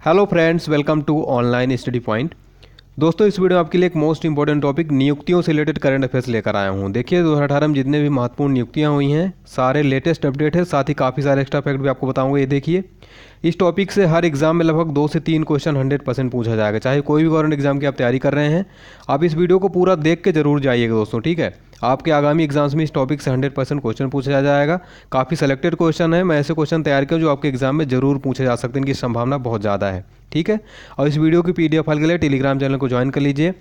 Hello friends welcome to online study point दोस्तों, इस video में आपके लिए एक मोस्ट इंपॉर्टेंट टॉपिक नियुक्तियों से रिलेटेड करंट अफेयर्स लेकर आया हूँ। देखिए, दो हज़ार अठारह में जितने भी महत्वपूर्ण नियुक्तियाँ हुई हैं, सारे लेटेस्ट अपडेट है, साथ ही काफ़ी सारे एक्स्ट्रा फैक्ट भी आपको बताऊँगा। ये देखिए इस टॉपिक से हर एग्ज़ाम में लगभग दो से तीन क्वेश्चन हंड्रेड परसेंट पूछा जाएगा। चाहे कोई भी गवर्नमेंट एग्ज़ाम की आप तैयारी कर रहे हैं, आप इस वीडियो को पूरा देख के ज़रूर जाइएगा दोस्तों, ठीक है? आपके आगामी एग्ज़ाम्स में इस टॉपिक से हंड्रेड परसेंट क्वेश्चन पूछा जाएगा। काफ़ी सेलेक्टेड क्वेश्चन है। मैं ऐसे क्वेश्चन तैयार किया जो आपके एग्ज़ाम में ज़रूर पूछे जा सकते हैं। इनकी संभावना बहुत ज़्यादा है, ठीक है? और इस वीडियो की पी फ़ाइल के लिए टेलीग्राम चैनल को ज्वाइन कर लीजिए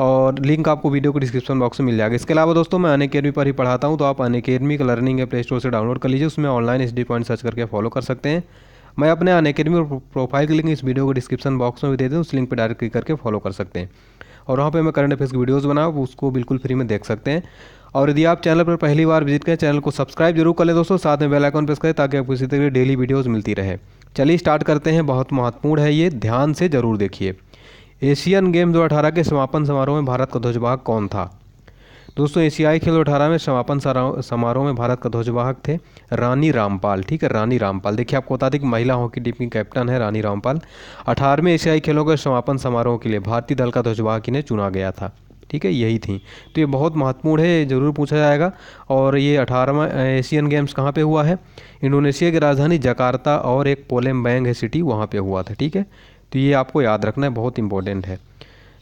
और लिंक आपको वीडियो के डिस्क्रिप्शन बॉक्स में मिल जाएगा। इसके अलावा दोस्तों, मैं अन अकेडमी पर ही पढ़ाता हूँ तो आप अन अकेडमी का लर्निंग प्ले स्टोर से डाउनलोड कर लीजिए। उसमें ऑनलाइन एसडी पॉइंट सर्च करके फॉलो कर सकते हैं। मैं अपने अन अकेडमी प्रोफ़ाइल की लिंक इस वीडियो को डिस्क्रिप्शन बॉक्स में भी दे दूँ उस लिंक पर डायरेक्ट क्लिक करके फॉलो कर सकते हैं। और वहाँ पे मैं करंट अफेयर्स की वीडियोज़ बनाऊँ उसको बिल्कुल फ्री में देख सकते हैं। और यदि आप चैनल पर पहली बार विज़िट करें चैनल को सब्सक्राइब ज़रूर कर लें दोस्तों, साथ में बेल आइकन प्रेस करें, ताकि आपको इसी तरह डेली वीडियोज़ मिलती रहे। चलिए स्टार्ट करते हैं, बहुत महत्वपूर्ण है ये, ध्यान से ज़रूर देखिए। एशियन गेम दो के समापन समारोह में भारत का ध्वजवाहक कौन था? दोस्तों, एशियाई खेल अठारह में समापन समारोह में भारत का ध्वजवाहक थे रानी रामपाल, ठीक है? रानी रामपाल। देखिए, आपको बता दें कि महिला हॉकी टीम की कैप्टन है रानी रामपाल। अठारहवें एशियाई खेलों के समापन समारोह के लिए भारतीय दल का ध्वजवाहक इन्हें चुना गया था, ठीक है? यही थी। तो ये बहुत महत्वपूर्ण है ज़रूर पूछा जाएगा। और ये अठारहवा एशियन गेम्स कहाँ पे हुआ है? इंडोनेशिया की राजधानी जकार्ता और एक पोलेम बैंग है सिटी वहाँ पे हुआ था, ठीक है? तो ये आपको याद रखना है, बहुत इंपॉर्टेंट है।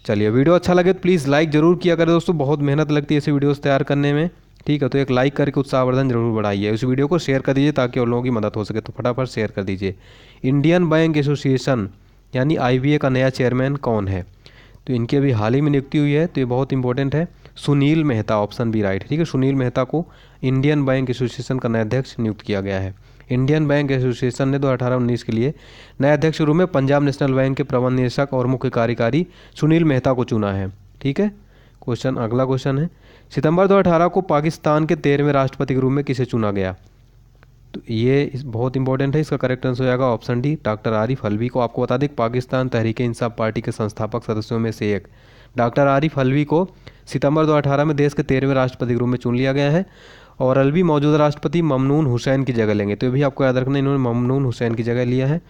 चलिए, वीडियो अच्छा लगे तो प्लीज़ लाइक ज़रूर किया करें दोस्तों, बहुत मेहनत लगती है ऐसे वीडियोस तैयार करने में। ठीक है तो एक लाइक करके उत्साहवर्धन ज़रूर बढ़ाइए। उस वीडियो को शेयर कर दीजिए ताकि और लोगों की मदद हो सके तो फटाफट शेयर कर दीजिए। इंडियन बैंक एसोसिएशन यानी आईबीए का नया चेयरमैन कौन है? तो इनकी अभी हाल ही में नियुक्ति हुई है तो ये बहुत इंपॉर्टेंट है। Sunil Mehta option B right ठीक है, सुनील मेहता को इंडियन बैंक एसोसिएशन का नया अध्यक्ष नियुक्त किया गया है। इंडियन बैंक एसोसिएशन ने दो उन्नीस के लिए नए अध्यक्ष रूप में पंजाब नेशनल बैंक के प्रबंध निदेशक और मुख्य कार्यकारी सुनील मेहता को चुना है। ठीक है? क्वेश्चन, अगला क्वेश्चन है। सितंबर 2018 को पाकिस्तान के तेरहवें राष्ट्रपति के रूप में किसे चुना गया? तो ये बहुत इंपॉर्टेंट है, इसका करेक्ट आंसर हो जाएगा option D doctor Arif Alvi को। आपको बता दें पाकिस्तान तहरीक इंसाफ पार्टी के संस्थापक सदस्यों में से एक। डॉक्टर आरिफ हलवी को सितंबर 2018 में देश के तेरहवें राष्ट्रपति के रूप में चुन लिया गया है। और अलवी मौजूदा राष्ट्रपति ममनून हुसैन की जगह लेंगे। तो ये भी आपको याद रखना, इन्होंने ममनून हुसैन की जगह लिया है।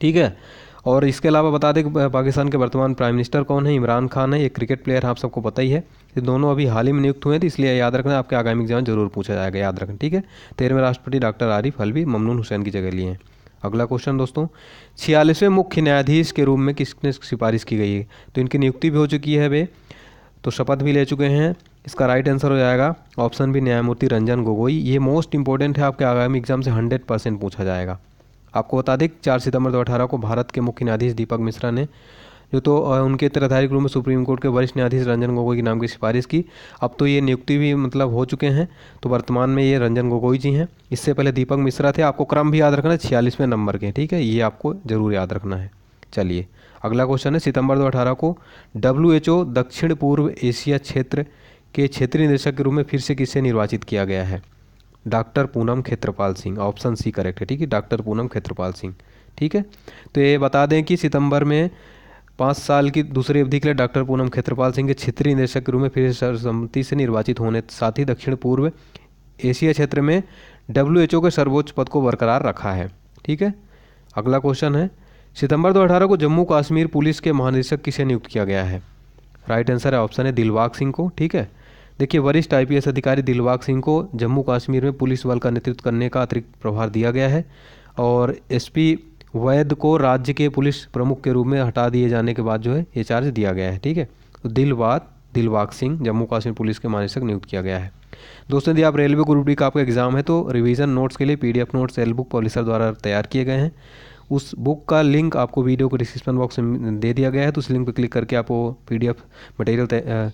ठीक है? और इसके अलावा बता दें कि पाकिस्तान के वर्तमान प्राइम मिनिस्टर कौन है? इमरान खान है। ये क्रिकेट प्लेयर आप सबको पता ही है। ये दोनों अभी हाल ही में नियुक्त हुए थे इसलिए याद रखना, आपके आगामी एग्ज़ाम ज़रूर पूछा जाएगा, याद रखना। ठीक है? तेरहवें राष्ट्रपति डॉक्टर आरिफ हलवी ममनून हुसैन की जगह लिए हैं। अगला क्वेश्चन दोस्तों, छियालीसवें मुख्य न्यायाधीश के रूप में किसने सिफारिश की गई है? तो इनकी नियुक्ति भी हो चुकी है, वे। तो शपथ भी ले चुके हैं। इसका राइट आंसर हो जाएगा ऑप्शन भी न्यायमूर्ति रंजन गोगोई। ये मोस्ट इंपॉर्टेंट है, आपके आगामी एग्ज़ाम से हंड्रेड परसेंट पूछा जाएगा। आपको बता दें, चार सितंबर दो अठारह को भारत के मुख्य न्यायाधीश दीपक मिश्रा ने, जो तो उनके उत्तराधिकारी रूप में सुप्रीम कोर्ट के वरिष्ठ न्यायाधीश रंजन गोगोई के नाम की सिफारिश की। अब तो ये नियुक्ति भी मतलब हो चुके हैं तो वर्तमान में ये रंजन गोगोई जी हैं। इससे पहले दीपक मिश्रा थे, आपको क्रम भी याद रखना है छियालीसवें नंबर के ठीक है? ये आपको ज़रूर याद रखना है। चलिए, अगला क्वेश्चन है सितंबर दो को डब्ल्यूएचओ दक्षिण पूर्व एशिया क्षेत्र के क्षेत्रीय निदेशक के रूप में फिर से किससे निर्वाचित किया गया है? Doctor Poonam Khetrapal Singh, option C correct है, ठीक है? डॉक्टर पूनम खेत्रपाल सिंह, ठीक है? तो ये बता दें कि सितंबर में पाँच साल की दूसरी अवधि के लिए डॉक्टर पूनम खेत्रपाल सिंह के क्षेत्रीय निदेशक के रूप में फिर सर्वसम्मति से निर्वाचित होने, साथ ही दक्षिण पूर्व एशिया क्षेत्र में डब्ल्यूएचओ के सर्वोच्च पद को बरकरार रखा है, ठीक है? अगला क्वेश्चन है, सितंबर 2018 को जम्मू कश्मीर पुलिस के महानिदेशक किसे नियुक्त किया गया है? राइट आंसर है, ऑप्शन है दिलबाग सिंह को, ठीक है? देखिए, वरिष्ठ आईपीएस अधिकारी दिलबाग सिंह को जम्मू कश्मीर में पुलिस बल का नेतृत्व करने का अतिरिक्त प्रभार दिया गया है और एसपी वैद को राज्य के पुलिस प्रमुख के रूप में हटा दिए जाने के बाद जो है ये चार्ज दिया गया है, ठीक है? तो दिलबाग दिलबाग सिंह, जम्मू कश्मीर पुलिस के महानिदेशक नियुक्त किया गया है। दोस्तों, यदि आप रेलवे ग्रुप डी का आपका एग्ज़ाम है तो रिवीजन नोट्स के लिए PDF notes L book publisher द्वारा तैयार किए गए हैं। उस बुक का लिंक आपको वीडियो को डिस्क्रिप्शन बॉक्स में दे दिया गया है तो उस लिंक पर क्लिक करके आप वो पी मटेरियल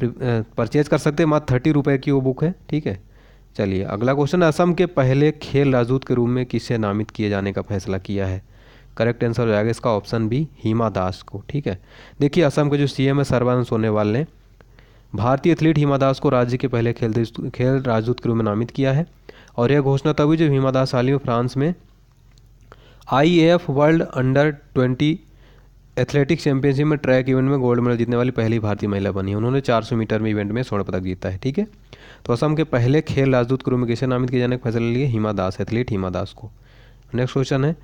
परचेज कर सकते हैं। मात्र थर्टी रुपये की वो बुक है, ठीक है? चलिए, अगला क्वेश्चन असम के पहले खेल राजदूत के रूप में किसे नामित किए जाने का फैसला किया है? करेक्ट आंसर हो जाएगा इसका ऑप्शन बी हिमा दास को, ठीक है? देखिए, असम के जो सीएम है सर्बानंद सोनेवाल ने भारतीय एथलीट हिमा दास को राज्य के पहले खेल खेल राजदूत के रूप में नामित किया है। और यह घोषणा तभी जब हिमा दास हाल ही में फ्रांस में IAF world under twenty athletics championship में ट्रैक इवेंट में गोल्ड मेडल जीतने वाली पहली भारतीय महिला बनी है। उन्होंने 400 मीटर में इवेंट में स्वर्ण पदक जीता है, ठीक है? तो असम के पहले खेल राजदूत के रूप में किसे नामित किए जाने का फैसला लिए हिमा दास, एथलीट हिमा दास को। नेक्स्ट क्वेश्चन है।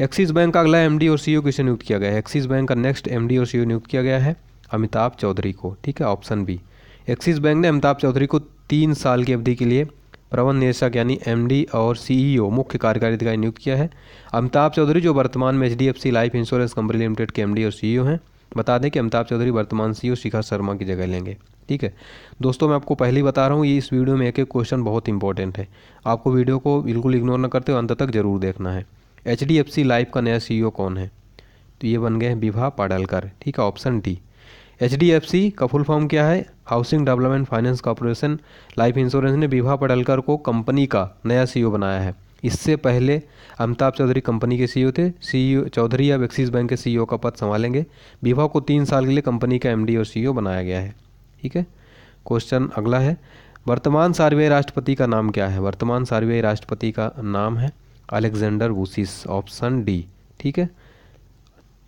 एक्सिस बैंक का अगला एमडी और सीईओ किसे नियुक्त किया गया है? एक्सिस बैंक का नेक्स्ट एमडी और सीईओ नियुक्त किया गया है अमिताभ चौधरी को, ठीक है? ऑप्शन बी एक्सिस बैंक ने अमिताभ चौधरी को तीन साल की अवधि के लिए प्रबंध निदेशक यानी एमडी और सीईओ मुख्य कार्यकारी अधिकारी नियुक्त किया है। अमिताभ चौधरी, जो वर्तमान में HDFC life insurance company limited के एमडी और सीईओ हैं, बता दें कि अमिताभ चौधरी वर्तमान सीईओ शिखर शर्मा की जगह लेंगे। ठीक है? दोस्तों, मैं आपको पहले ही बता रहा हूँ, ये इस वीडियो में एक एक क्वेश्चन बहुत इंपॉर्टेंट है। आपको वीडियो को बिल्कुल इग्नोर ना करते हुए अंत तक ज़रूर देखना है। H D F C life का नया सी कौन है? तो ये बन गए हैं विभा पाडलकर। ठीक है? Option D H D F C का फुल फॉर्म क्या है? Housing development finance corporation life insurance ने विभा पडलकर को कंपनी का नया सीईओ बनाया है। इससे पहले अमिताभ चौधरी कंपनी के सीईओ थे। सीईओ चौधरी अब एक्सिस बैंक के सीईओ का पद संभालेंगे। विभा को तीन साल के लिए कंपनी का एमडी और सीईओ बनाया गया है। ठीक है? क्वेश्चन अगला है, वर्तमान सार्वय राष्ट्रपति का नाम क्या है? वर्तमान सार्वय राष्ट्रपति का नाम है अलेक्जेंडर वूसिस, ऑप्शन डी। ठीक है?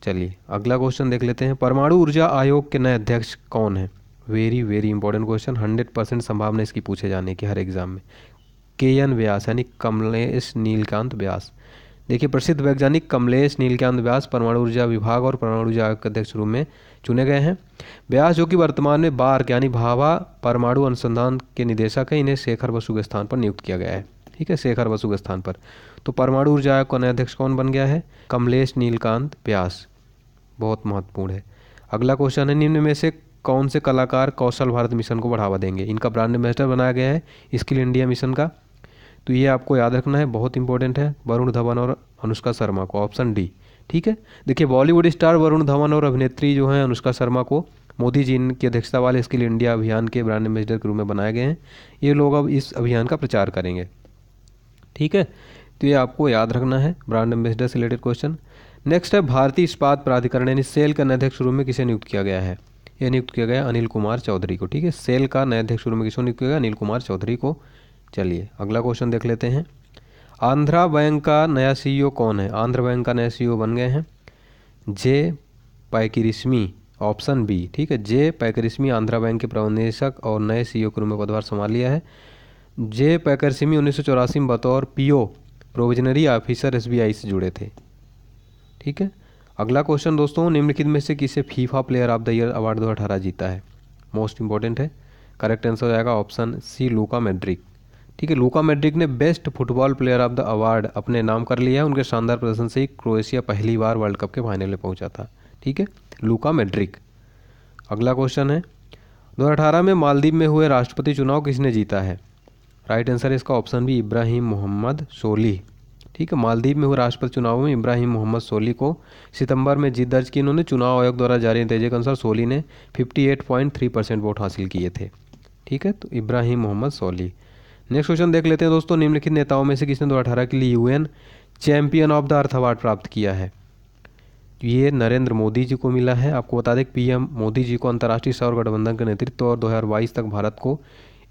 चलिए, अगला क्वेश्चन देख लेते हैं। परमाणु ऊर्जा आयोग के नए अध्यक्ष कौन है? Very very important question hundred percent संभावना इसकी पूछे जाने की हर एग्ज़ाम में। के एन व्यास यानी कमलेश नीलकांत व्यास देखिए, प्रसिद्ध वैज्ञानिक कमलेश नीलकांत व्यास परमाणु ऊर्जा विभाग और परमाणु ऊर्जा आयोग के अध्यक्ष रूप में चुने गए हैं। व्यास जो कि वर्तमान में बार्क, यानी भाभा परमाणु अनुसंधान के निदेशक हैं, इन्हें शेखर बसु के स्थान पर नियुक्त किया गया है। ठीक है, शेखर बसु के स्थान पर। तो परमाणु ऊर्जा आयोग का नया अध्यक्ष कौन बन गया है? कमलेश नीलकांत व्यास बहुत महत्वपूर्ण है। अगला क्वेश्चन है, निम्न में से कौन से कलाकार कौशल भारत मिशन को बढ़ावा देंगे? इनका ब्रांड एम्बेसडर बनाया गया है स्किल इंडिया मिशन का। तो ये आपको याद रखना है, बहुत इंपॉर्टेंट है, वरुण धवन और अनुष्का शर्मा को ऑप्शन डी ठीक है? देखिए बॉलीवुड स्टार वरुण धवन और अभिनेत्री जो हैं, अनुष्का शर्मा को मोदी जी की अध्यक्षता वाले स्किल इंडिया अभियान के ब्रांड एम्बेसडर के रूप में बनाए गए हैं। ये लोग अब इस अभियान का प्रचार करेंगे। ठीक है? तो ये आपको याद रखना है ब्रांड एम्बेसडर से रिलेटेड क्वेश्चन नेक्स्ट है, भारतीय इस्पात प्राधिकरण, यानी सेल का नए अध्यक्ष रूप में किसे नियुक्त किया गया है? यह नियुक्त किया गया अनिल कुमार चौधरी को, ठीक है? सेल का नया अध्यक्ष रूप में किसको नियुक्त किया गया? अनिल कुमार चौधरी को। चलिए, अगला क्वेश्चन देख लेते हैं। आंध्रा बैंक का नया सीईओ कौन है? आंध्र बैंक का नया सीईओ बन गए हैं जे पैकिरिस्मी ऑप्शन बी ठीक है? जे पैकरिस्मी आंध्रा बैंक के प्रबंधक और नए सीईओ के रूप में पदभार संभाल लिया है। जे पैकरसिमी उन्नीस में बतौर पीओ प्रोविजनरी ऑफिसर एसबीआई से जुड़े थे। ठीक है? अगला क्वेश्चन दोस्तों, निम्नलिखित में से किसे FIFA player of the year award दो अठारह जीता है? मोस्ट इंपॉर्टेंट है। करेक्ट आंसर हो जाएगा ऑप्शन सी लूका मेड्रिक ठीक है लूका मैड्रिक ने best football player of the award अपने नाम कर लिया है। उनके शानदार प्रदर्शन से ही क्रोएशिया पहली बार वर्ल्ड कप के फाइनल में पहुँचा था। ठीक है लूका मैड्रिक अगला क्वेश्चन है। 2018 में मालदीव में हुए राष्ट्रपति चुनाव किसने जीता है? राइट आंसर इसका ऑप्शन भी इब्राहिम मोहम्मद सोली ठीक है, मालदीव में हुए राष्ट्रपति चुनाव में इब्राहिम मोहम्मद सोली को सितंबर में जीत दर्ज की। इन्होंने चुनाव आयोग द्वारा जारी नतीजे के अनुसार सोली ने 58.3 परसेंट वोट हासिल किए थे। ठीक है तो इब्राहिम मोहम्मद सोली। नेक्स्ट क्वेश्चन देख लेते हैं दोस्तों, निम्नलिखित नेताओं में से किसने दो के लिए UN champion of the earth award प्राप्त किया है? ये नरेंद्र मोदी जी को मिला है। आपको बता दें पीएम मोदी जी को अंतर्राष्ट्रीय सौर गठबंधन के नेतृत्व और 2022 तक भारत को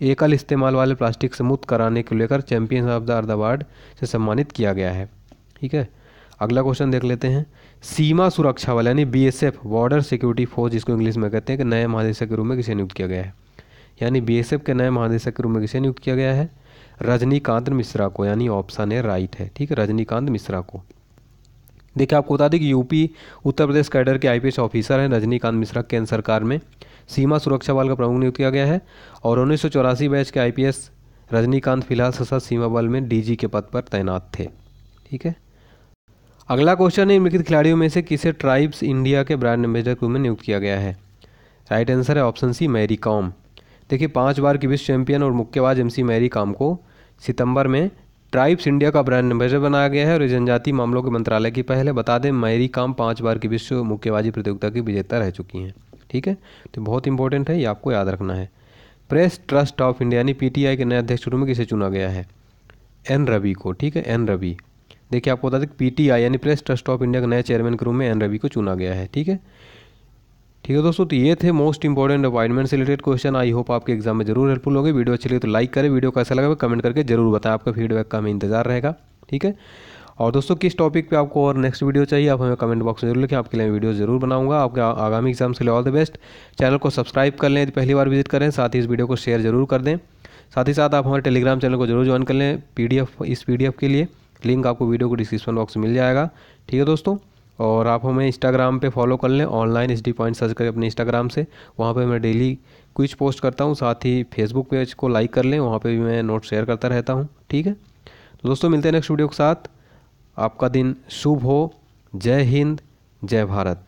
एकल इस्तेमाल वाले प्लास्टिक से मुक्त कराने को लेकर champions of the earth award से सम्मानित किया गया है। ठीक है? अगला क्वेश्चन देख लेते हैं। सीमा सुरक्षा बल यानी बीएसएफ बॉर्डर सिक्योरिटी फोर्स जिसको इंग्लिश में कहते हैं, कि नए महानिदेशक के रूप में किसे नियुक्त किया गया है? यानी बीएसएफ के नए महानिदेशक के रूप में किसे नियुक्त किया गया है? रजनीकांत मिश्रा को, यानी ऑप्शन ए राइट है। ठीक है? रजनीकांत मिश्रा को। देखिए, आपको बता दें कि यूपी, उत्तर प्रदेश, कैडर के आईपीएस ऑफिसर हैं रजनीकांत मिश्रा केंद्र सरकार में। सीमा सुरक्षा बल का प्रमुख नियुक्त किया गया है और उन्नीस सौ चौरासी बैच के आईपीएस रजनीकांत फ़िलहाल सशस्त्र सीमा बल में डीजी के पद पर तैनात थे। ठीक है? अगला क्वेश्चन है, निम्नलिखित खिलाड़ियों में से किसे ट्राइब्स इंडिया के ब्रांड एम्बेसडर में नियुक्त किया गया है? राइट आंसर है ऑप्शन सी, मैरी कॉम। देखिए, पाँच बार की विश्व चैंपियन और मुक्केबाज एम सी मैरी कॉम को सितंबर में ट्राइब्स इंडिया का ब्रांड एम्बेसडर बनाया गया है और जनजातीय मामलों के मंत्रालय की पहले बता दें, मैरी काम पाँच बार की विश्व मुक्केबाजी प्रतियोगिता की विजेता रह चुकी हैं। ठीक है? तो बहुत इंपॉर्टेंट है, ये आपको याद रखना है। प्रेस ट्रस्ट ऑफ़ इंडिया यानी पीटीआई के नए अध्यक्ष रूप में किसे चुना गया है? एन रवि को, ठीक है? एन रवि देखिए, आपको बता दें पीटीआई यानी प्रेस ट्रस्ट ऑफ़ इंडिया के नए चेयरमैन के रूप में एन रवि को चुना गया है, ठीक है? ठीक है दोस्तों तो ये थे मोस्ट इंपॉर्टेंट अपॉइंटमेंट से रिलेटेड क्वेश्चन आई होप आपके एग्ज़ाम में ज़रूर हेल्पफुल होगी. वीडियो अच्छी लगे तो लाइक करें. वीडियो कैसा लगा कमेंट करके ज़रूर बताएँ. आपका फीडबैक का हमें इंतज़ार रहेगा. ठीक है? और दोस्तों, किस टॉपिक पे आपको और नेक्स्ट वीडियो चाहिए, आप हमें कमेंट बॉक्स में ज़रूर लिखें. आपके लिए वीडियो ज़रूर बनाऊँगा. आपके आगामी एग्ज़ाम के लिए ऑल द बेस्ट चैनल को सब्सक्राइब कर लें पहली बार विज़िट करें. साथ ही इस वीडियो को शेयर ज़रूर कर दें. साथ ही साथ आप हमारे टेलीग्राम चैनल को ज़रूर ज्वाइन कर लें. पीडीएफ इस पीडीएफ के लिए. लिंक आपको वीडियो को डिस्क्रिप्शन बॉक्स में मिल जाएगा. ठीक है दोस्तों? और आप हमें इंस्टाग्राम पे फॉलो कर लें online S D point search करें अपने इंस्टाग्राम से। वहाँ पे मैं डेली कुछ पोस्ट करता हूँ, साथ ही फेसबुक पेज को लाइक कर लें, वहाँ पे भी मैं नोट शेयर करता रहता हूँ, ठीक है? तो दोस्तों, मिलते हैं नेक्स्ट वीडियो के साथ। आपका दिन शुभ हो। जय हिंद, जय भारत।